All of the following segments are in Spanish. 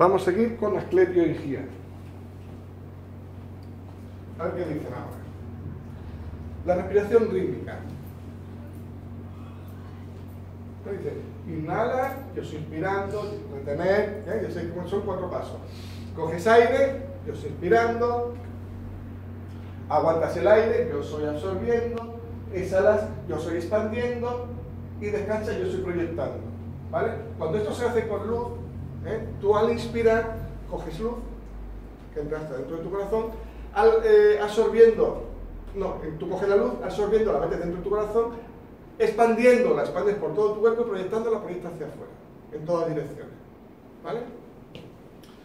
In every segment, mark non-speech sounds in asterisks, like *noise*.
Vamos a seguir con la esclepio y A ver qué dicen ahora. La respiración rítmica. Dice, inhala, yo estoy inspirando, retener, ¿eh? yo sé cómo son cuatro pasos. Coges aire, yo estoy inspirando, aguantas el aire, yo estoy absorbiendo, exhalas, yo estoy expandiendo y descansa, yo estoy proyectando. ¿Vale? Cuando esto se hace con luz, ¿eh? tú al inspirar coges luz, que entra hasta dentro de tu corazón, eh, absorbiendo, no, tú coges la luz, absorbiendo, la metes dentro de tu corazón, expandiendo, la expandes por todo tu cuerpo y proyectando la proyectas hacia afuera, en todas direcciones. ¿Vale?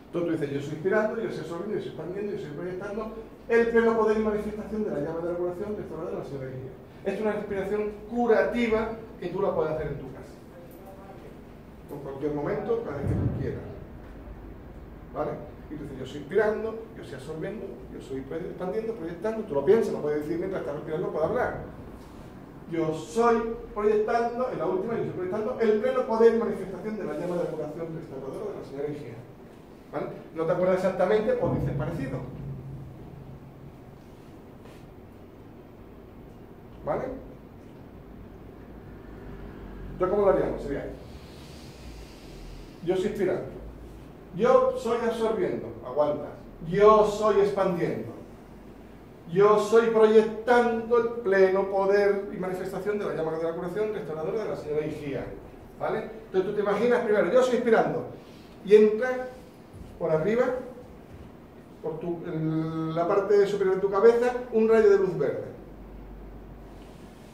Entonces tú dices, yo estoy inspirando, yo estoy absorbiendo, yo estoy expandiendo, yo estoy proyectando el pleno poder y manifestación de la llama de la curación restaurada de la Señora Es una respiración curativa que tú la puedes hacer en tu casa. En cualquier momento, cada vez que tú quieras. ¿Vale? Y dices, yo estoy inspirando, yo estoy absorbiendo, yo estoy expandiendo, proyectando. Tú lo piensas, lo puedes decir mientras estás respirando, puedes hablar. Yo soy proyectando, en la última, yo estoy proyectando el pleno poder manifestación de la llama de la curación restauradora de la Señora Higiene. ¿Vale? No te acuerdas exactamente, pues dices parecido. ¿Vale? ¿Yo cómo lo haríamos? Sería yo soy inspirando. Yo soy absorbiendo, aguanta. Yo soy expandiendo. Yo soy proyectando el pleno poder y manifestación de la llama de la curación restauradora de la señora Higía. ¿Vale? Entonces tú te imaginas primero, yo soy inspirando. Y entra por arriba, por la parte superior de tu cabeza, un rayo de luz verde.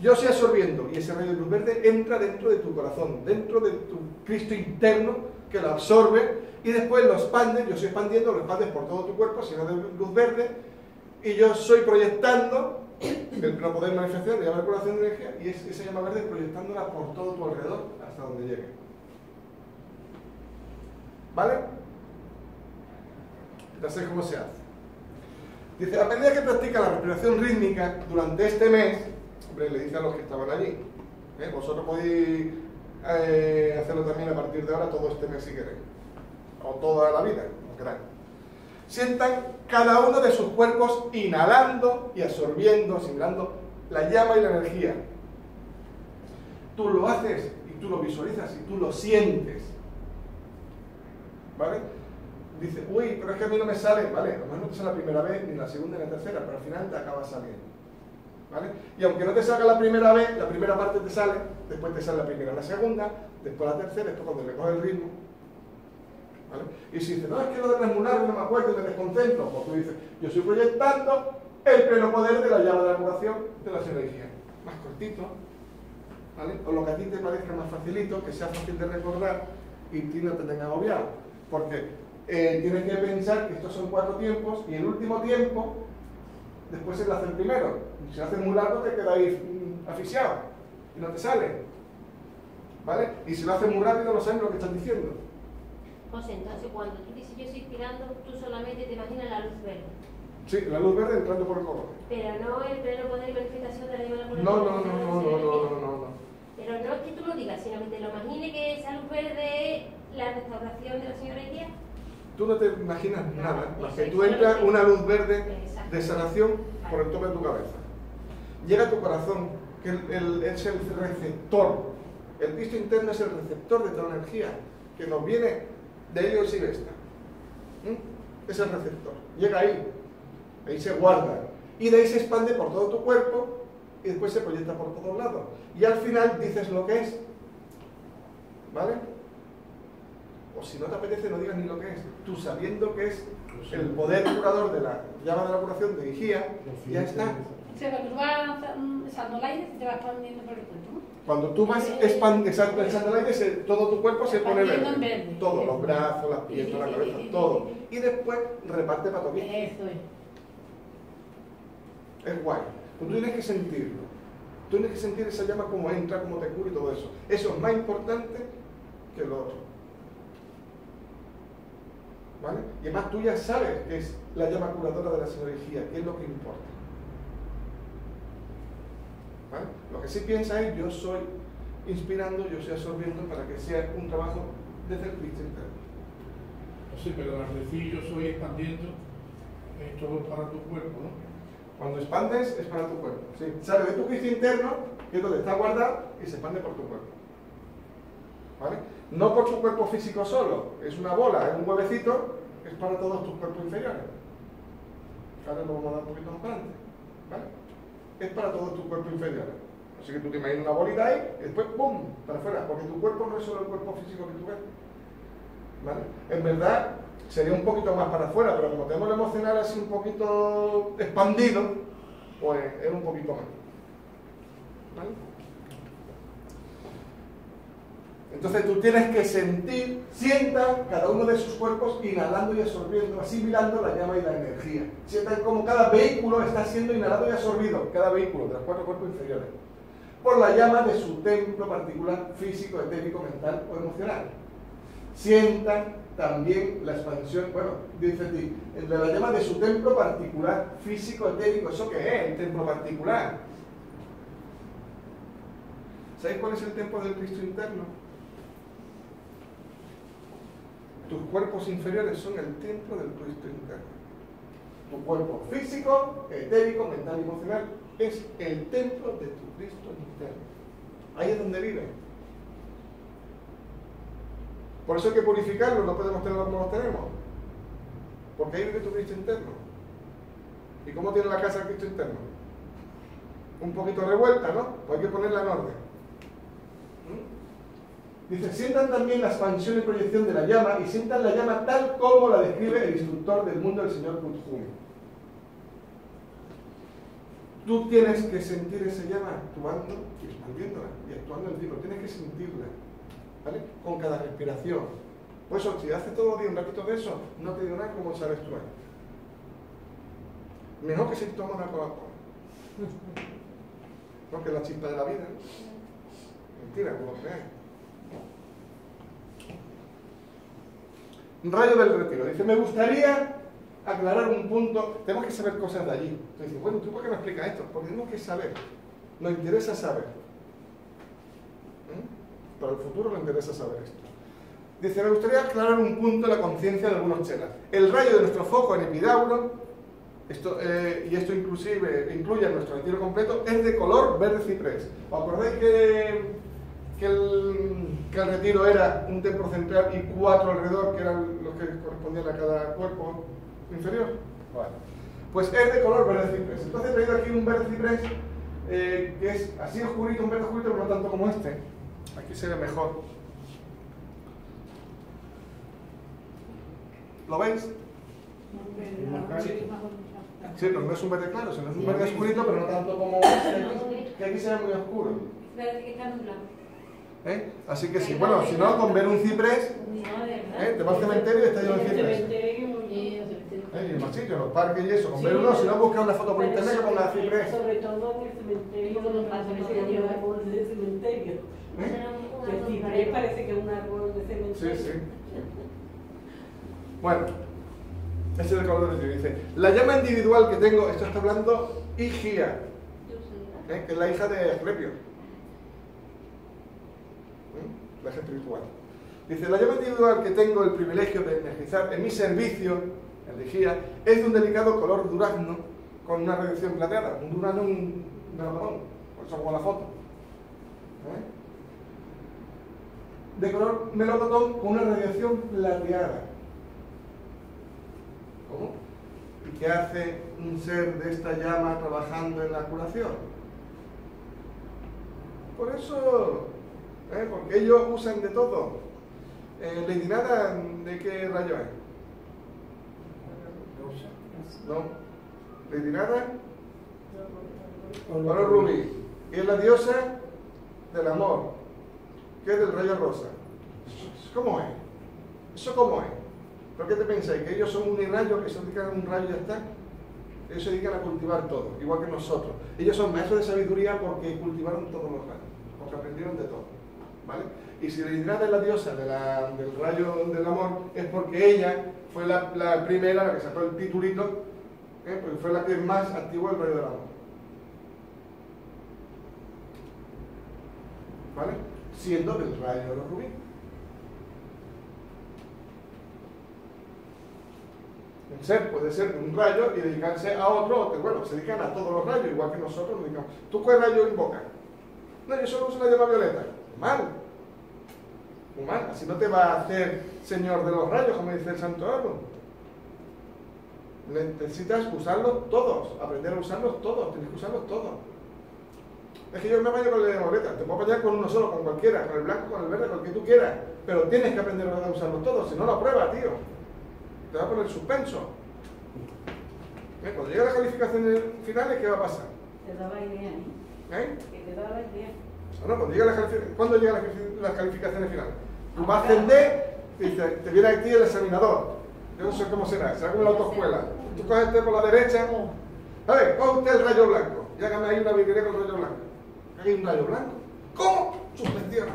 Yo estoy absorbiendo y ese rayo de luz verde entra dentro de tu corazón, dentro de tu Cristo interno que lo absorbe y después lo expande, yo estoy expandiendo, lo expandes por todo tu cuerpo, sino de luz verde, y yo estoy proyectando el poder manifestación de llama curación de energía y esa llama verde proyectándola por todo tu alrededor hasta donde llegue. ¿Vale? Sé cómo se hace. Dice, a medida que practica la respiración rítmica durante este mes, Hombre, le dice a los que estaban allí, ¿eh? vosotros podéis eh, hacerlo también a partir de ahora todo este mes si queréis, o toda la vida, como. Sientan cada uno de sus cuerpos inhalando y absorbiendo, asimilando la llama y la energía. Tú lo haces y tú lo visualizas y tú lo sientes. ¿Vale? Dice, uy, pero es que a mí no me sale, vale, a lo mejor no te sale la primera vez, ni la segunda, ni la tercera, pero al final te acaba saliendo. Y aunque no te salga la primera vez, la primera parte te sale, después te sale la primera, la segunda, después la tercera, después cuando le coge el ritmo. Y si dices, no, es que lo de resmunar no me acuerdo, me desconcentro, pues tú dices, yo estoy proyectando el pleno poder de la llama de la curación de la energía. Más cortito, ¿vale? O lo que a ti te parezca más facilito, que sea fácil de recordar y ti no te tenga agobiado. Porque eh, tienes que pensar que estos son cuatro tiempos y el último tiempo después se hace el primero. Si lo hace muy largo te quedáis mm, asfixiado y no te sale. ¿Vale? Y si lo hace muy rápido no sabes lo que estás diciendo. José, entonces cuando tú dices yo estoy inspirando, tú solamente te imaginas la luz verde. Sí, la luz verde entrando por el color. Pero no el pleno poder y manifestación de la llama de la No, no, no, no, no, no, no, no, Pero no es que tú lo digas, sino que te lo imagines que esa luz verde es la restauración de la señora Guía. Tú no te imaginas nada, más que tú entras una luz verde de sanación por el tope de tu cabeza. Llega a tu corazón, que es el receptor. El Cristo interno es el receptor de toda energía que nos viene de Helios y Vesta. ¿Mm? Es el receptor. Llega ahí, ahí se guarda. Y de ahí se expande por todo tu cuerpo y después se proyecta por todos lados. Y al final dices lo que es. ¿Vale? O si no te apetece, no digas ni lo que es. Tú sabiendo que es el poder curador de la llama de la curación de vigía, ya está. Cuando tú vas echando el aire, te vas expandiendo por el cuerpo. Cuando tú vas echando el aire, todo tu cuerpo se pone verde. verde. Todo, los brazos, las piernas, la cabeza, todo. Y después reparte para todo. Eso es. Es guay. Tú tienes que sentirlo. Tú tienes que sentir esa llama como entra, como te cura y todo eso. Eso es más importante que lo otro. ¿Vale? Y además tú ya sabes que es la llama curadora de la energía, que es lo que importa. ¿Vale? Lo que sí piensa es, yo soy inspirando, yo estoy absorbiendo para que sea un trabajo desde el Cristo interno. Sí, pero al decir yo soy expandiendo, es todo para tu cuerpo, ¿no? Cuando expandes es para tu cuerpo. ¿sí? Sale de tu Cristo interno, que es donde está guardado, y se expande por tu cuerpo. ¿Vale? No por tu cuerpo físico solo, es una bola, es un huevecito, es para todos tus cuerpos inferiores. Ahora lo vamos a dar un poquito más grande. ¿Vale? Es para todos tus cuerpos inferiores. Así que tú te imaginas una bolita ahí y después ¡pum! para afuera, porque tu cuerpo no es solo el cuerpo físico que tú ves. ¿Vale? En verdad sería un poquito más para afuera, pero como tenemos el emocional así un poquito expandido, pues es un poquito más. ¿Vale? Entonces tú tienes que sentir, sienta cada uno de sus cuerpos inhalando y absorbiendo, asimilando la llama y la energía. Sientan como cada vehículo está siendo inhalado y absorbido, cada vehículo de los cuatro cuerpos inferiores, por la llama de su templo particular físico, etérico, mental o emocional. Sientan también la expansión, bueno, dice de la llama de su templo particular físico, etérico. ¿Eso qué es? El templo particular. ¿Sabéis cuál es el templo del Cristo interno? Tus cuerpos inferiores son el templo del Cristo interno. Tu cuerpo físico, etérico, mental y emocional es el templo de tu Cristo interno. Ahí es donde vive. Por eso hay que purificarlo, no podemos tenerlo como los tenemos. Porque ahí vive tu Cristo interno. ¿Y cómo tiene la casa el Cristo interno? Un poquito revuelta, ¿no? Pues hay que ponerla en orden. Dice, sientan también la expansión y proyección de la llama y sientan la llama tal como la describe el instructor del mundo, el señor Kuthumi. Tú tienes que sentir esa llama actuando y expandiéndola y actuando en ti, tienes que sentirla, ¿vale? Con cada respiración. Por eso, si haces todo el día un ratito de eso, no te nada como sabes tú ahí. Mejor que si tomas una Coca-Cola. No, la chispa de la vida. Mentira, como creáis. Rayo del Retiro. Dice, me gustaría aclarar un punto. Tenemos que saber cosas de allí. Entonces, bueno, ¿tú por qué me explicas esto? Porque tenemos que saber. Nos interesa saber. ¿Mm? Para el futuro nos interesa saber esto. Dice, me gustaría aclarar un punto de la conciencia de algunos chelas. El rayo de nuestro foco en Epidauro, esto, eh, y esto inclusive incluye nuestro retiro completo, es de color verde ciprés. ¿Os acordáis que que el, que el retiro era un templo central y cuatro alrededor, que eran los que correspondían a cada cuerpo inferior. Pues es de color verde ciprés. Entonces he traído aquí un verde ciprés eh, que es así oscurito, un verde oscurito, pero no tanto como este. Aquí se ve mejor. ¿Lo veis? Sí, pero no es un verde claro, sino es un verde oscurito, pero no tanto como este, que aquí se ve muy oscuro. Parece que está nublado. ¿Eh? Así que sí, bueno, si no, con ver un ciprés, ¿eh? te vas al cementerio y está lleno de ciprés. ¿Eh? Y más sitios, los parques y eso, con ver uno, si no, busca una foto por internet que ponga ciprés. Sobre todo en el cementerio, cuando que un árbol de cementerio. ¿Eh? El ciprés parece que es un árbol de cementerio. Sí, sí. Bueno, ese es el color del dice. La llama individual que tengo, esto está hablando Higia, ¿eh? que es la hija de Asclepio la espiritual. Dice, la llama individual que tengo el privilegio de energizar en mi servicio, energía, es de un delicado color durazno con una radiación plateada. Un durazno, un melocotón, por eso como la foto. ¿Eh? De color melocotón con una radiación plateada. ¿Cómo? ¿Y qué hace un ser de esta llama trabajando en la curación? Por eso ¿Eh? porque ellos usan de todo. Eh, Lady Nada, ¿de qué rayo es? No. Lady Nada, color rubí. Y es la diosa del amor, que es del rayo rosa. ¿Cómo es? ¿Eso cómo es? ¿Por qué te pensáis? ¿Que ellos son un rayo que se dedican a un rayo y ya está? Ellos se dedican a cultivar todo, igual que nosotros. Ellos son maestros de sabiduría porque cultivaron todos los rayos, porque aprendieron de todo. Y si Deidra es la diosa del rayo del amor, es porque ella fue la, primera, la que sacó el titulito, ¿eh? porque fue la que más activó el rayo del amor. ¿Vale? Siendo del rayo de los rubíes. un ser puede ser un rayo y dedicarse a otro, bueno, se dedican a todos los rayos, igual que nosotros nos dedicamos. ¿Tú qué rayo invocas? No, yo solo uso la llama violeta. Mal. Muy mal. Así no te va a hacer señor de los rayos, como dice el Santo Árbol. Necesitas usarlos todos, aprender a usarlos todos, tienes que usarlos todos. Es que yo me baño con la violeta, te puedo bañar con uno solo, con cualquiera, con el blanco, con el verde, con el que tú quieras, pero tienes que aprender a usarlos todos, si no lo prueba, tío. Te va a poner suspenso. ¿Eh? Cuando llegue a las calificaciones finales, ¿qué va a pasar? Te daba idea, ¿eh? ¿Eh? Que te daba idea. Bueno, cuando llegue a las calificaciones, ¿cuándo llegan las califi- las calificaciones finales? Tú vas a ascender y te, te viene aquí el examinador. Yo no sé cómo será, será como la autoescuela. Tú coges este por la derecha, a ver, coge usted el rayo blanco. Y hágame ahí una virguería con el rayo blanco. Hay un rayo blanco. ¿Cómo? Suspendido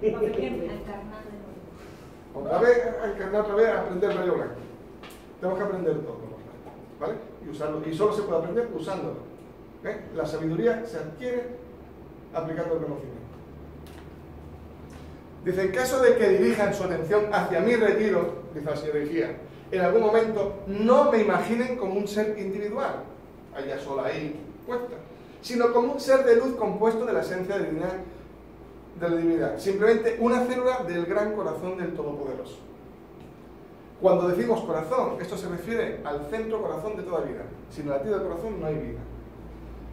pierdes. Otra vez, encarnar otra vez aprender el rayo blanco. Tenemos que aprender todos los rayos, ¿vale? Y usarlo. Y solo se puede aprender usándolo. ¿eh? La sabiduría se adquiere aplicando el conocimiento. Dice, en caso de que dirijan su atención hacia mi retiro, dice la señora en algún momento no me imaginen como un ser individual, allá sola ahí puesta, sino como un ser de luz compuesto de la esencia de divinidad, de la divinidad, simplemente una célula del gran corazón del Todopoderoso. Cuando decimos corazón, esto se refiere al centro corazón de toda vida. Sin el latido del corazón no hay vida.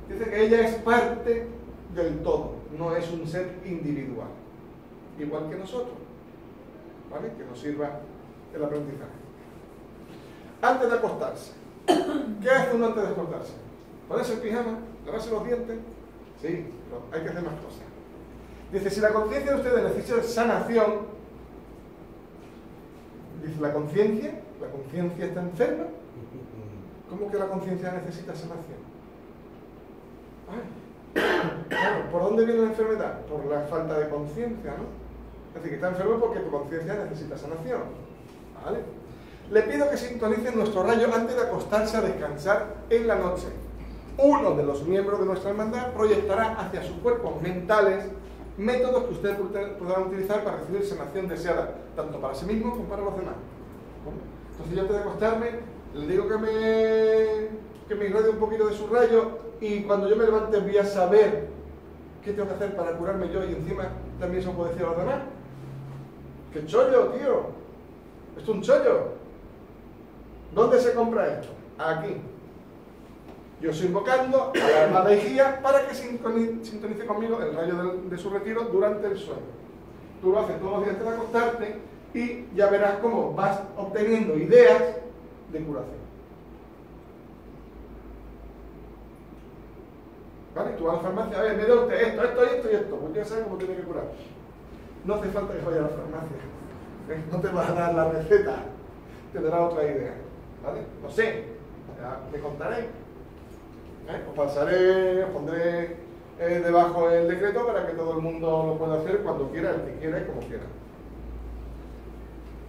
Dice que ella es parte del todo, no es un ser individual, igual que nosotros, ¿vale? Que nos sirva el aprendizaje. Antes de acostarse, ¿qué hace uno antes de acostarse? ¿Ponerse el pijama? ¿Lavarse los dientes? Sí, pero hay que hacer más cosas. Dice, si la conciencia de ustedes necesita sanación, dice, ¿la conciencia? ¿La conciencia está enferma? ¿Cómo que la conciencia necesita sanación? Ay, *coughs* claro, ¿por dónde viene la enfermedad? Por la falta de conciencia, ¿no? Es decir, que está enfermo porque tu conciencia necesita sanación. ¿Vale? Le pido que sintonicen nuestro rayo antes de acostarse a descansar en la noche. Uno de los miembros de nuestra hermandad proyectará hacia sus cuerpos mentales métodos que ustedes podrán utilizar para recibir sanación deseada, tanto para sí mismo como para los demás. Entonces yo antes de acostarme, le digo que me, que me irradie un poquito de su rayo y cuando yo me levante voy a saber qué tengo que hacer para curarme yo y encima también eso puedo decir a los demás. ¡Qué chollo, tío! Es un chollo. ¿Dónde se compra esto? Aquí. Yo estoy invocando a la armada Igía para que sintonice conmigo el rayo de su retiro durante el sueño. Tú lo haces todos los días antes de acostarte y ya verás cómo vas obteniendo ideas de curación. ¿Vale? Tú vas a la farmacia, a ver, me usted esto, esto, esto y esto. Pues ya sabes cómo tiene que curar. No hace falta que vaya a la farmacia. ¿eh? No te va a dar la receta, te dará otra idea. ¿Vale? No sé, me contaré. ¿eh? Os pasaré, os pondré eh, debajo el decreto para que todo el mundo lo pueda hacer cuando quiera, el que quiera y como quiera.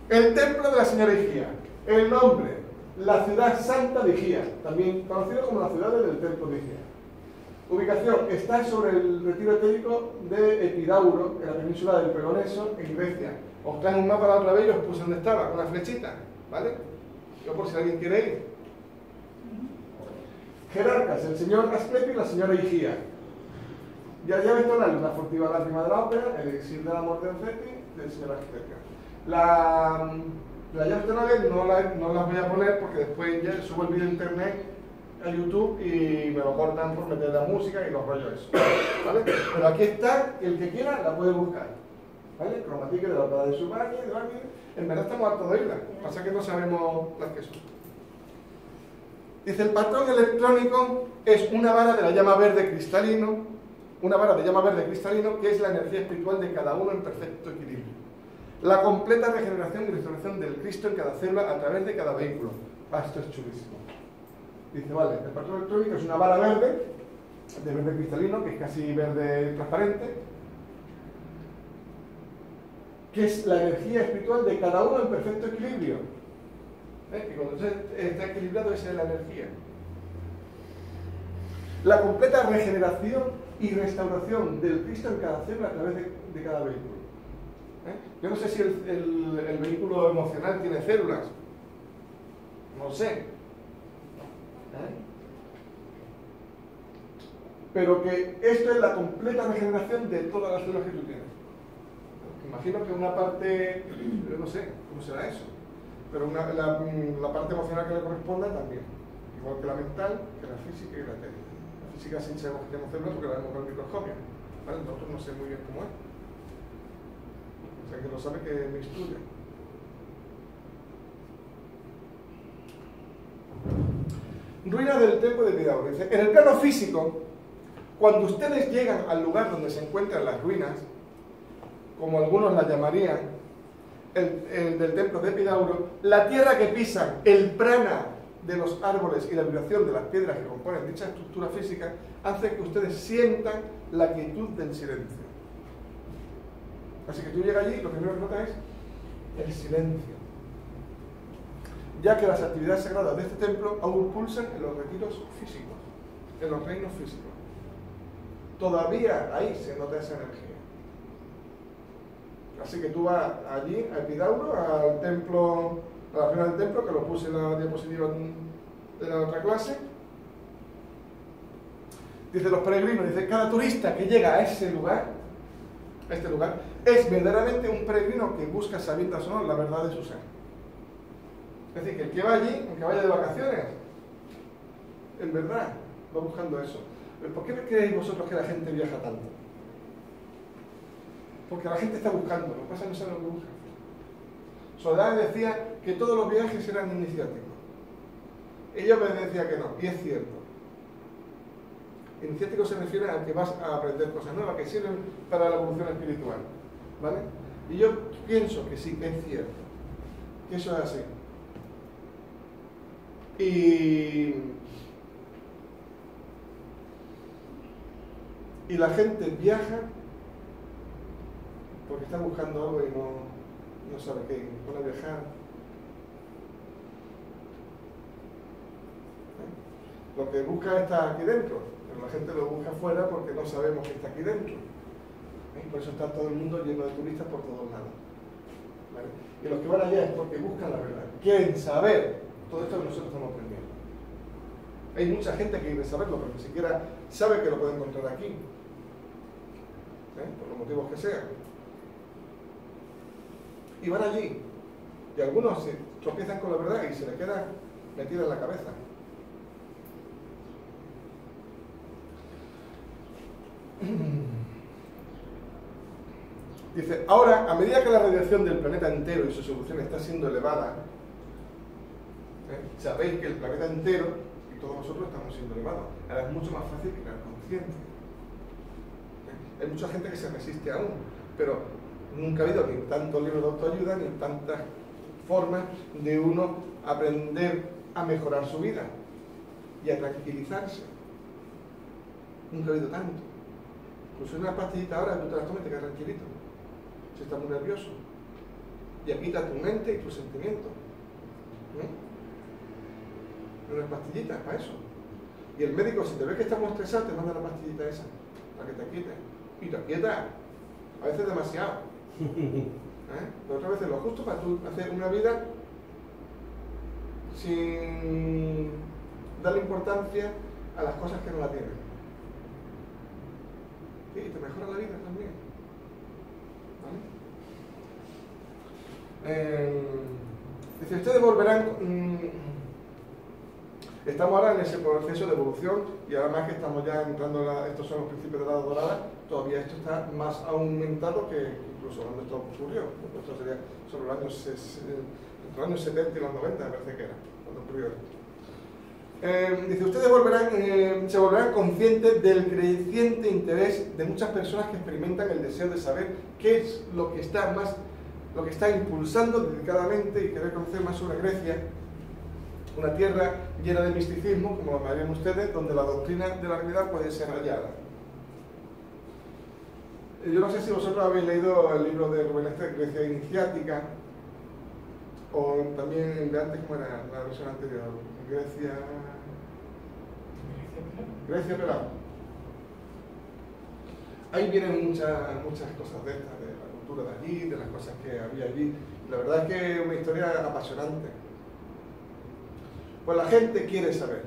El templo de la señora Igía. El nombre, la ciudad santa de Igía, también conocido como la ciudad del templo de Igía. Ubicación, está sobre el retiro etérico de Epidauro, en la península del Peloneso, en Grecia. Os un mapa la otra vez y os puse donde estaba, con una flechita, ¿vale? Yo por si alguien quiere ir. Jerarcas, el señor Asclepio y la señora Igía. Ya llave tonal, la furtiva lágrima de la ópera, el exil del amor de Oncetti, del señor Asclepio. La, la tonal no, la, no las voy a poner porque después ya subo el vídeo a internet a YouTube y me lo cortan por meter la música y los rollos eso. ¿Vale? Pero aquí está, el que quiera la puede buscar. ¿Vale? Cromatique de la ópera de Subani, de Bani. En verdad estamos hartos de oírla. Pasa que no sabemos las que son. Dice, el patrón electrónico es una vara de la llama verde cristalino, una vara de llama verde cristalino que es la energía espiritual de cada uno en perfecto equilibrio. La completa regeneración y restauración del Cristo en cada célula a través de cada vehículo. Ah, esto es chulísimo. Dice, vale, el patrón electrónico es una vara verde, de verde cristalino, que es casi verde transparente, que es la energía espiritual de cada uno en perfecto equilibrio. ¿Eh? Que cuando está equilibrado, esa es la energía. La completa regeneración y restauración del Cristo en cada célula a través de, cada vehículo. ¿Eh? Yo no sé si el, el- vehículo emocional tiene células. No sé. ¿Eh? Pero que esto es la completa regeneración de todas las células que tú tienes. Imagino que una parte, yo no sé cómo será eso, pero una- la, la parte emocional que le corresponda también. Igual que la mental, que la física y la técnica. La física sí sabemos que tenemos células porque la vemos con el microscopio. ¿vale? Nosotros no sé muy bien cómo es. O sea, que lo sabe que me instruye. Ruinas del templo de Epidauro. Dice, en el plano físico, cuando ustedes llegan al lugar donde se encuentran las ruinas, como algunos las llamarían, el, el del templo de Epidauro, la tierra que pisan, el prana de los árboles y la vibración de las piedras que componen dicha estructura física, hace que ustedes sientan la quietud del silencio. Así que tú llegas allí, lo primero que notas es el silencio. Ya que las actividades sagradas de este templo aún pulsan en los retiros físicos, en los reinos físicos. Todavía ahí se nota esa energía. Así que tú vas allí, a Epidauro, al templo, a la ruina del templo, que lo puse en la diapositiva de la otra clase. Dice los peregrinos, dice, cada turista que llega a ese lugar, a este lugar, es verdaderamente un peregrino que busca sabiendas o no la verdad de su ser. Es decir, que el que va allí, aunque vaya de vacaciones, en verdad va buscando eso. ¿Por qué creéis vosotros que la gente viaja tanto? Porque la gente está buscando, lo que pasa es que no sabe lo que busca. Soledad decía que todos los viajes eran iniciáticos. Ella me decía que no, y es cierto. Iniciático se refiere a que vas a aprender cosas nuevas que sirven para la evolución espiritual. ¿Vale? Y yo pienso que sí, que es cierto. Que eso es así. Y, y la gente viaja porque está buscando algo y no, no sabe qué, pone a viajar. ¿Eh? Lo que busca está aquí dentro, pero la gente lo busca afuera porque no sabemos que está aquí dentro. ¿Eh? Por eso está todo el mundo lleno de turistas por todos lados. Y los que van allá es porque buscan la verdad, quieren saber todo esto que nosotros estamos aprendiendo. Hay mucha gente que quiere saberlo, pero ni siquiera sabe que lo puede encontrar aquí. ¿Eh? Por los motivos que sean. Y van allí. Y algunos se tropiezan con la verdad y se les queda metida en la cabeza. *clears throat* Dice, ahora, a medida que la radiación del planeta entero y su solución está siendo elevada, ¿eh? sabéis que el planeta entero y todos nosotros estamos siendo elevados. Ahora es mucho más fácil crear conciencia. ¿Eh? Hay mucha gente que se resiste aún, pero nunca ha habido ni tantos libros de autoayuda ni tantas formas de uno aprender a mejorar su vida y a tranquilizarse. Nunca ha habido tanto. Pues una pastillita ahora tú te la tomas y te quedas tranquilito. Si estás muy nervioso. Y quita tu mente y tus sentimientos. ¿Eh? Una pastillita para eso. Y el médico, si te ve que estás muy estresado, te manda la pastillita esa, para que te quites. Y te quieta. A veces demasiado. *laughs* ¿Eh? Pero otras veces lo justo para tú hacer una vida sin darle importancia a las cosas que no la tienen. Y te mejora la vida también. ¿Vale? Eh, dice, ustedes volverán... mm, estamos ahora en ese proceso de evolución y además que estamos ya entrando, en la- estos son los principios de la edad dorada, todavía esto está más aumentado que incluso cuando esto ocurrió. Esto sería sobre los años, ses- entre los años 70 y los 90, me parece que era, cuando ocurrió esto. Eh, dice, ustedes volverán, eh, se volverán conscientes del creciente interés de muchas personas que experimentan el deseo de saber qué es lo que está más, lo que está impulsando dedicadamente y querer conocer más sobre Grecia, una tierra llena de misticismo, como lo llamarían ustedes, donde la doctrina de la realidad puede ser hallada. Eh, Yo no sé si vosotros habéis leído el libro de Rubén Ester, Grecia Iniciática, o también de antes, como era la versión anterior, Grecia... Grecia Pelado. Ahí vienen muchas, muchas cosas de estas, de la cultura de allí, de las cosas que había allí. La verdad es que es una historia apasionante. Pues la gente quiere saber.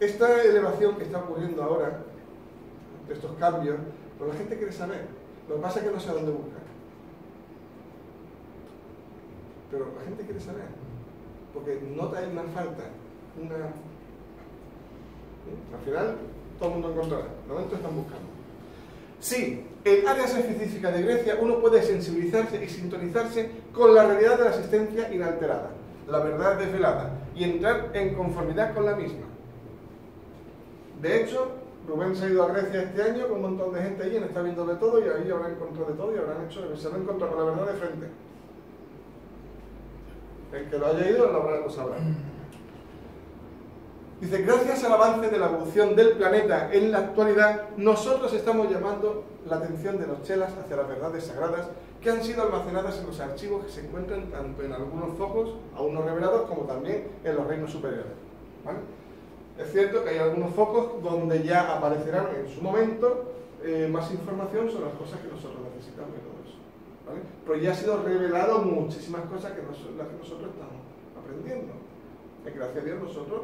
Esta elevación que está ocurriendo ahora, estos cambios, pues la gente quiere saber. Lo que pasa es que no sé dónde buscar. Pero la gente quiere saber. Porque nota hay una falta, una... Al final, todo el mundo encontrará. De momento están buscando. Sí, en áreas específicas de Grecia uno puede sensibilizarse y sintonizarse con la realidad de la existencia inalterada, la verdad desvelada, y entrar en conformidad con la misma. De hecho, Rubén se ha ido a Grecia este año con un montón de gente allí, está viendo de todo y ahí habrá encontrado de todo y habrán hecho, se habrá encontrado con la verdad de frente. El que lo haya ido lo, habrá, lo sabrá. Dice, gracias al avance de la evolución del planeta en la actualidad, nosotros estamos llamando la atención de los chelas hacia las verdades sagradas que han sido almacenadas en los archivos que se encuentran tanto en algunos focos, aún no revelados, como también en los reinos superiores. Es cierto que hay algunos focos donde ya aparecerán en su momento eh, más información sobre las cosas que nosotros necesitamos y todo eso. Pero ya ha sido revelado muchísimas cosas que las que nosotros estamos aprendiendo. Gracias a Dios nosotros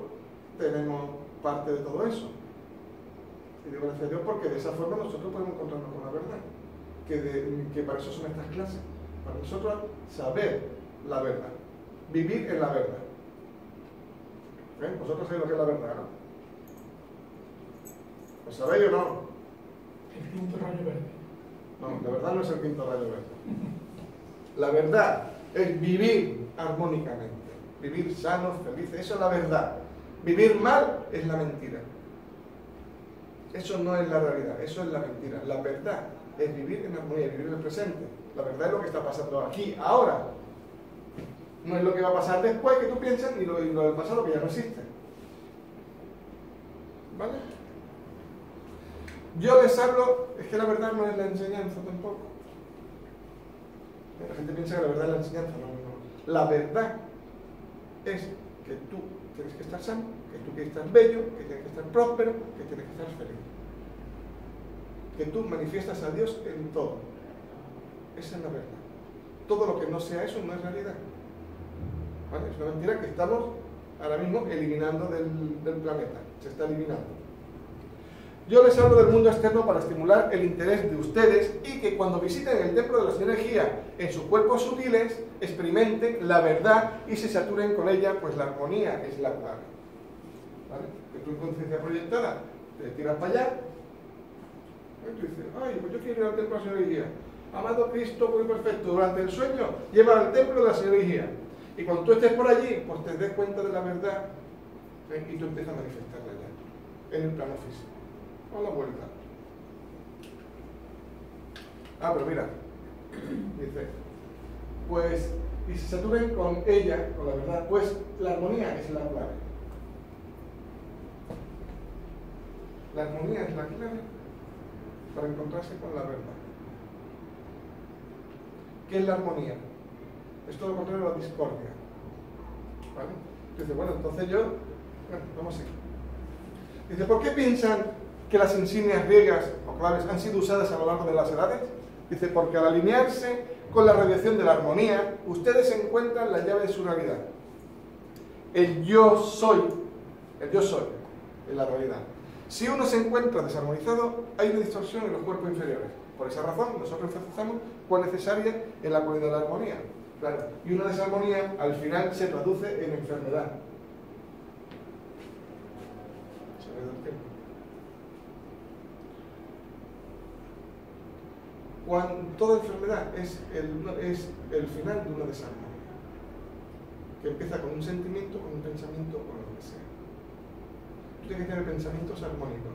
tenemos parte de todo eso. Y digo gracias a Dios porque de esa forma nosotros podemos encontrarnos con la verdad. Que, que para eso son estas clases. Para nosotros saber la verdad. Vivir en la verdad. Vosotros sabéis lo que es la verdad, ¿no? ¿Lo sabéis o no? El quinto rayo verde. No, la verdad no es el quinto rayo verde. La verdad es vivir armónicamente, vivir sanos, felices, eso es la verdad. Vivir mal es la mentira. Eso no es la realidad, eso es la mentira. La verdad es vivir en armonía, vivir en el presente. La verdad es lo que está pasando aquí, ahora. No es lo que va a pasar después que tú piensas, ni lo, del pasado que ya no existe. ¿Vale? Yo les hablo, es que la verdad no es la enseñanza tampoco. La gente piensa que la verdad es la enseñanza, no, no. La verdad es que tú tienes que estar sano, que tú quieres estar bello, que tienes que estar próspero, que tienes que estar feliz. Que tú manifiestas a Dios en todo. Esa es la verdad. Todo lo que no sea eso no es realidad. ¿Vale? Es una mentira que estamos ahora mismo eliminando del, planeta. Se está eliminando. Yo les hablo del mundo externo para estimular el interés de ustedes y que cuando visiten el templo de la energía en sus cuerpos sutiles, experimenten la verdad y se saturen con ella, pues la armonía es la clave. ¿Vale? Que en conciencia proyectada te tiras para allá y tú ay, pues yo quiero ir al templo de la. Amado Cristo, muy perfecto, durante el sueño lleva al templo de la energía. Y cuando tú estés por allí, pues te des cuenta de la verdad ¿eh? y tú empiezas a manifestarla ya, en el plano físico a la vuelta. Ah, pero mira, *coughs* dice, pues, y se saturen con ella, con la verdad, pues la armonía es la clave. La armonía es la clave para encontrarse con la verdad. ¿Qué es la armonía? Es todo lo contrario a la discordia. Dice, bueno, entonces yo, bueno, vamos a seguir. Dice, ¿por qué piensan que las insignias griegas o claves han sido usadas a lo largo de las edades? Dice, porque al alinearse con la radiación de la armonía, ustedes encuentran la llave de su realidad. El yo soy, el yo soy, en la realidad. Si uno se encuentra desarmonizado, hay una distorsión en los cuerpos inferiores. Por esa razón, nosotros enfatizamos cuán necesaria es la cualidad de la armonía. Claro, y una desarmonía al final se traduce en enfermedad. Se me da el tiempo. Cuando, toda enfermedad es el, es el final de una desarmonía. Que empieza con un sentimiento, con un pensamiento, con lo que sea. Tienes que tener pensamientos armónicos.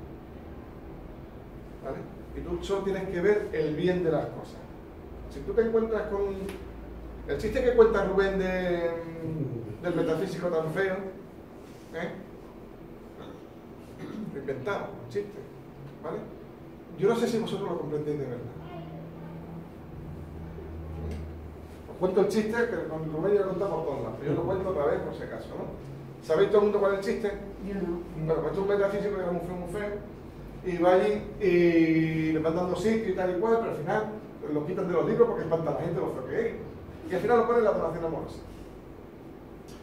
¿Vale? Y tú solo tienes que ver el bien de las cosas. Si tú te encuentras con el chiste que cuenta Rubén de, del metafísico tan feo, ¿eh? Lo inventado, un chiste. ¿Vale? Yo no sé si vosotros lo comprendéis de verdad. Os cuento el chiste, que con Rubén ya lo contamos lados, pero yo lo cuento otra vez por si acaso, ¿no? ¿Sabéis todo el mundo cuál es el chiste? Yo no. Bueno, pues es un metafísico que era muy feo, muy feo, y va allí y le van dando sitio y tal y cual, pero al final lo quitan de los libros porque espanta a la gente lo feo que es. Y al final lo ponen en la donación amorosa.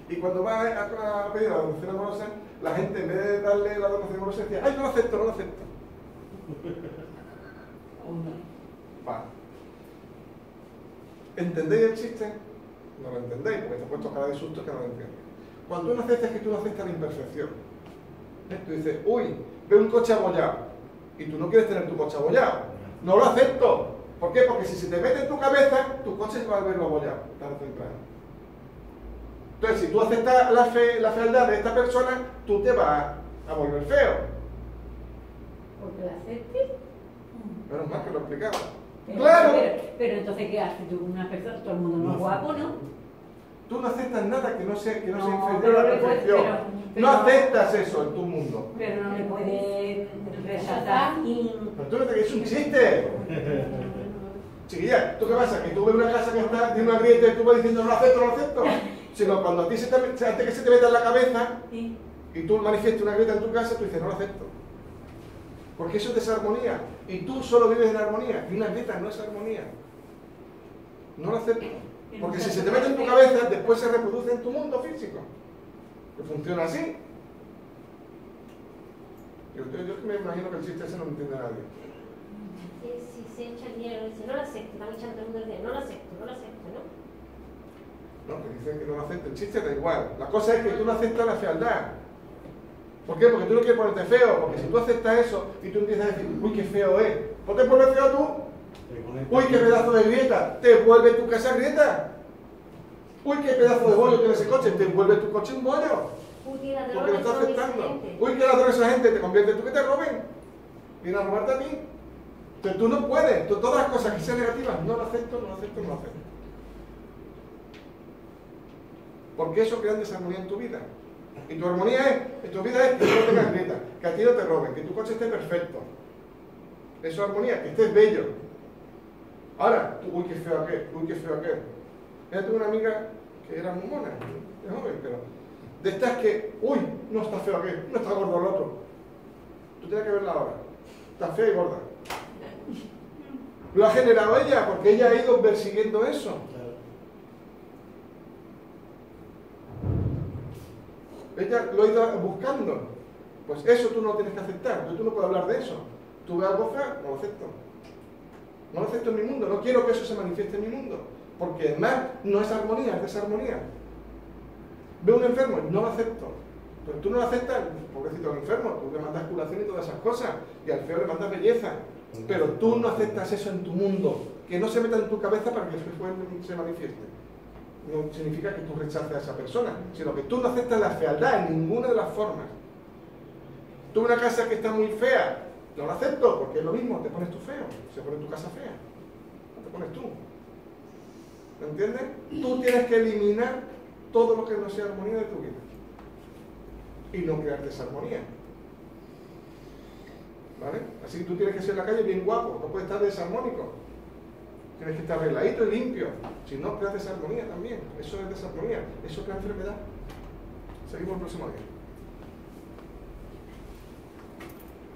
Y cuando va a, a pedir la donación amorosa, la gente en vez de darle la donación amorosa decía, ay, no lo acepto, no lo acepto. *laughs* Va. ¿Entendéis el chiste? No lo entendéis, porque te he puesto cara de susto que no lo entiendes. Cuando tú no aceptas que tú no aceptas la imperfección. ¿Eh? Tú dices, uy, ve un coche abollado. Y tú no quieres tener tu coche abollado. No lo acepto. ¿Por qué? Porque si se te mete en tu cabeza, tu coche se va a verlo abollado, tarde o temprano. Entonces, si tú aceptas la, fe, la fealdad de esta persona, tú te vas a volver feo. Porque la aceptes. Menos mal que lo explicaba. Pero- ¡Claro! Pero, pero entonces, ¿qué haces tú con una persona? Todo el mundo no es guapo, ¿no? Tú no aceptas nada que no sea, que no sea No, inferior pero a la perfección. pero- no aceptas eso en tu mundo. Pero no le puedes resaltar y... Pero tú no te es un chiste. Chiquilla, ¿tú qué pasa? Que tú ves una casa que está, tiene una grieta y tú vas diciendo no lo acepto, no lo acepto. *laughs* Sino cuando a ti se te, antes que se te meta en la cabeza Sí. y tú manifiestas una grieta en tu casa, tú dices no lo acepto. Porque eso es desarmonía. Y tú solo vives en armonía. Y una grieta no es armonía. No lo acepto. Porque si se te mete en tu cabeza, después se reproduce en tu mundo físico. Que funciona así. Yo, me imagino que el chiste ese no lo entiende nadie. Si se echa el dinero, dice, no lo acepto, están echando el mundo dinero, no lo acepto, no lo acepto, ¿no? No, que dicen que no lo acepta. El chiste da igual. La cosa es que tú no aceptas la fealdad. ¿Por qué? Porque tú no quieres ponerte feo. Porque si tú aceptas eso y tú empiezas a decir, uy, qué feo es. ¿Por qué te pones feo tú? Uy, qué pedazo de grieta. Te vuelve tu casa grieta. Uy, qué pedazo de bollo tiene ese coche. Te vuelve tu coche un bollo. Porque lo aceptando. gente. Uy, qué ladrón esa gente. Te convierte tú que te roben. Viene a robarte a ti. Pero tú no puedes. Tú, todas las cosas que sean negativas, no lo acepto, no lo acepto, no lo acepto. Porque eso crea desarmonía en tu vida. Y tu armonía es, en tu vida es que no tengas grieta, que a ti no te roben, que tu coche esté perfecto. Eso es armonía, que estés bello. Ahora, uy, qué feo aquel, uy, qué feo aquel. Yo tuve una amiga que era muy mona, de joven, pero de estas que, uy, no está feo aquel, no está gordo el otro. Tú tienes que verla ahora. Está fea y gorda. Lo ha generado ella, porque ella ha ido persiguiendo eso. Ella lo ha ido buscando. Pues eso tú no tienes que aceptar. Tú, tú no puedes hablar de eso. Tú ves algo feo, no lo acepto. No lo acepto en mi mundo. No quiero que eso se manifieste en mi mundo. Porque además no es armonía, es desarmonía. Veo un enfermo, no lo acepto. Pero tú no lo aceptas, pobrecito el enfermo, tú le mandas curación y todas esas cosas. Y al feo le mandas belleza. Pero tú no aceptas eso en tu mundo. Que no se meta en tu cabeza para que después se manifieste no significa que tú rechaces a esa persona, sino que tú no aceptas la fealdad en ninguna de las formas. Tú una casa que está muy fea, no la acepto porque es lo mismo, te pones tú feo, se pone tu casa fea, no te pones tú. ¿Me entiendes? Tú tienes que eliminar todo lo que no sea armonía de tu vida y no crear desarmonía. ¿Vale? Así que tú tienes que ser en la calle bien guapo, no puedes estar desarmónico. Tienes que estar arregladito y limpio. Si no, creas desarmonía también. Eso es desarmonía. Eso crea enfermedad. Seguimos el próximo día.